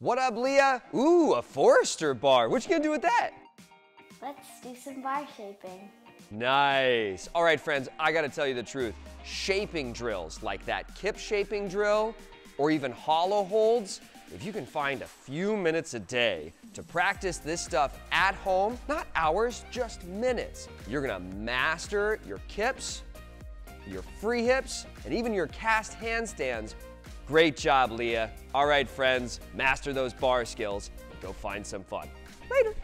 What up, Leah? Ooh, a Forster bar. What you gonna do with that? Let's do some bar shaping. Nice. All right, friends, I gotta tell you the truth. Shaping drills like that kip shaping drill or even hollow holds, if you can find a few minutes a day to practice this stuff at home, not hours, just minutes, you're gonna master your kips, your free hips, and even your cast handstands. Great job, Leah. All right, friends, master those bar skills and go find some fun. Later.